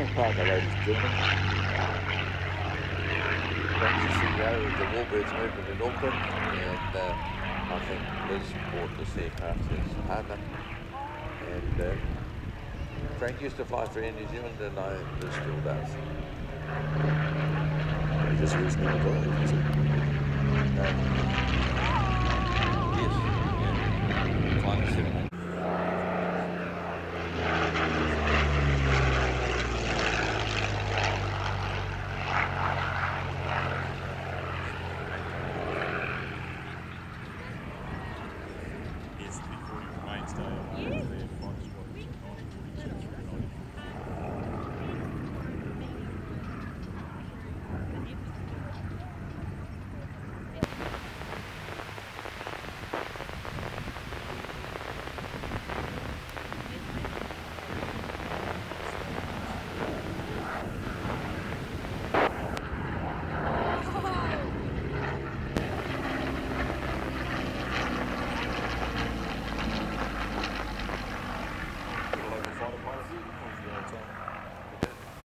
Karen Parker, ladies and gentlemen. Thanks to CEO of the Warbirds movement in Auckland, and uh, I think Liz bought this aircraft as a partner. And uh, Frank used to fly for Air New Zealand, and I Liz still does. He just recently retired, is it?